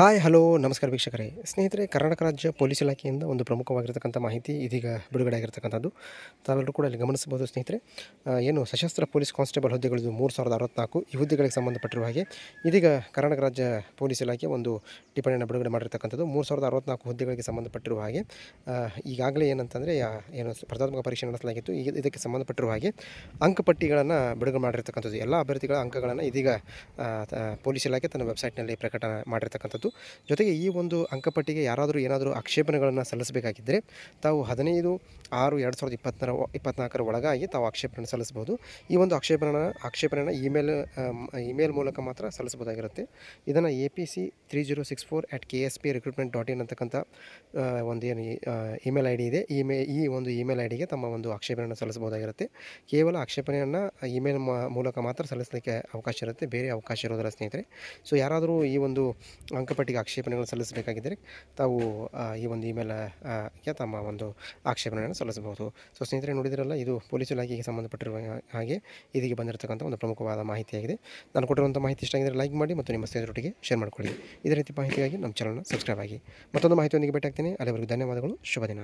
Hi, hello, ನಮಸ್ಕಾರ ವೀಕ್ಷಕರೇ. ಸ್ನೇಹಿತರೆ, ಕರ್ನಾಟಕ ರಾಜ್ಯ ಪೊಲೀಸ್ ಇಲಾಖೆಯಿಂದ ಒಂದು ಪ್ರಮುಖವಾಗಿರ್ತಕ್ಕಂಥ ಮಾಹಿತಿ ಇದೀಗ ಬಿಡುಗಡೆ ಆಗಿರ್ತಕ್ಕಂಥದ್ದು. ತಾವೆಲ್ಲರೂ ಕೂಡ ಇಲ್ಲಿ ಗಮನಿಸಬಹುದು ಸ್ನೇಹಿತರೆ. ಏನು ಸಶಸ್ತ್ರ ಪೊಲೀಸ್ ಕಾನ್ಸ್ಟೇಬಲ್ ಹುದ್ದೆಗಳಿದ್ದು ಮೂರು ಸಾವಿರದ ಅರವತ್ನಾಲ್ಕು ಈ ಹುದ್ದೆಗಳಿಗೆ ಸಂಬಂಧಪಟ್ಟಿರುವ ಹಾಗೆ ಇದೀಗ ಕರ್ನಾಟಕ ರಾಜ್ಯ ಪೊಲೀಸ್ ಇಲಾಖೆ ಒಂದು ಟಿಪ್ಪಣಿಯನ್ನು ಬಿಡುಗಡೆ ಮಾಡಿರ್ತಕ್ಕಂಥದ್ದು. ಮೂರು ಸಾವಿರದ ಅರವತ್ನಾಲ್ಕು ಹುದ್ದೆಗಳಿಗೆ ಸಂಬಂಧಪಟ್ಟಿರುವ ಹಾಗೆ ಈಗಾಗಲೇ ಏನಂತಂದರೆ ಏನು ಸ್ಪರ್ಧಾತ್ಮಕ ಪರೀಕ್ಷೆ ನಡೆಸಲಾಗಿತ್ತು. ಈಗ ಇದಕ್ಕೆ ಸಂಬಂಧಪಟ್ಟಿರುವ ಹಾಗೆ ಅಂಕಪಟ್ಟಿಗಳನ್ನು ಬಿಡುಗಡೆ ಮಾಡಿರ್ತಕ್ಕಂಥದ್ದು. ಎಲ್ಲ ಅಭ್ಯರ್ಥಿಗಳ ಅಂಕಗಳನ್ನು ಇದೀಗ ಪೊಲೀಸ್ ಇಲಾಖೆ ತನ್ನ ವೆಬ್ಸೈಟ್ನಲ್ಲಿ ಪ್ರಕಟ ಮಾಡಿರ್ತಕ್ಕಂಥದ್ದು. ಜೊತೆಗೆ ಈ ಒಂದು ಅಂಕಪಟ್ಟಿಗೆ ಯಾರಾದರೂ ಏನಾದರೂ ಆಕ್ಷೇಪಣೆಗಳನ್ನು ಸಲ್ಲಿಸಬೇಕಾಗಿದ್ದರೆ ತಾವು ಹದಿನೈದು, ಆರು, ಎರಡು ಸಾವಿರದ ಇಪ್ಪತ್ತರ, ಇಪ್ಪತ್ನಾಲ್ಕರ ಒಳಗಾಗಿ ತಾವು ಆಕ್ಷೇಪಣೆ ಸಲ್ಲಿಸಬಹುದು. ಈ ಒಂದು ಆಕ್ಷೇಪಣೆ ಆಕ್ಷೇಪಣೆಯನ್ನು ಇಮೇಲ್ ಇಮೇಲ್ ಮೂಲಕ ಮಾತ್ರ ಸಲ್ಲಿಸಬಹುದಾಗಿರುತ್ತೆ. ಇದನ್ನು A P C three zero six four at K S P recruitment dot in ಅಂತಕ್ಕಂಥ ಒಂದು ಏನು ಇಮೇಲ್ ಐ ಡಿ ಇದೆ ಇಮೇ ಈ ಒಂದು ಇಮೇಲ್ ಐ ಡಿಗೆ ತಮ್ಮ ಒಂದು ಆಕ್ಷೇಪಣೆಯನ್ನು ಸಲ್ಲಿಸಬಹುದಾಗಿರುತ್ತೆ. ಕೇವಲ ಆಕ್ಷೇಪಣೆಯನ್ನು ಇಮೇಲ್ ಮೂಲಕ ಮಾತ್ರ ಸಲ್ಲಿಸಲಿಕ್ಕೆ ಅವಕಾಶ ಇರುತ್ತೆ. ಬೇರೆ ಅವಕಾಶ ಇರೋದಿಲ್ಲ ಸ್ನೇಹಿತರೆ. ಸೊ ಯಾರಾದರೂ ಈ ಒಂದು ಅಂಕಪಟ್ಟಿಗೆ ಆಕ್ಷೇಪಣೆಗಳನ್ನು ಸಲ್ಲಿಸಬೇಕಾಗಿದ್ದರೆ ತಾವು ಈ ಒಂದು ಇಮೇಲ್ ತಮ್ಮ ಒಂದು ಆಕ್ಷೇಪಣೆಯನ್ನು ಸಲ್ಲಿಸಬಹುದು. ಸೊ, ಸ್ನೇಹಿತರೆ, ನೋಡಿದಿರಲ್ಲ, ಇದು ಪೊಲೀಸ್ ಇಲಾಖೆಗೆ ಸಂಬಂಧಪಟ್ಟಿರುವ ಹಾಗೆ ಇದಕ್ಕೆ ಬಂದಿರತಕ್ಕಂಥ ಒಂದು ಪ್ರಮುಖವಾದ ಮಾಹಿತಿಯಾಗಿದೆ. ನಾನು ಕೊಟ್ಟಿರುವಂಥ ಮಾಹಿತಿ ಇಷ್ಟ ಆಗಿದ್ದರೆ ಲೈಕ್ ಮಾಡಿ ಮತ್ತು ನಿಮ್ಮ ಸ್ನೇಹಿತರೊಟ್ಟಿಗೆ ಶೇರ್ ಮಾಡಿಕೊಳ್ಳಿ. ಇದೇ ರೀತಿ ಮಾಹಿತಿಗಾಗಿ ನಮ್ಮ ಚಾನಲ್ನ ಸಬ್ಸ್ಕ್ರೈಬ್ ಆಗಿ ಮತ್ತೊಂದು ಮಾಹಿತಿಯೊಂದಿಗೆ ಭೇಟಿ ಆಗ್ತೀನಿ ಅಲ್ಲಿವರೆಗೂ ಧನ್ಯವಾದಗಳು. ಶುಭ ದಿನ.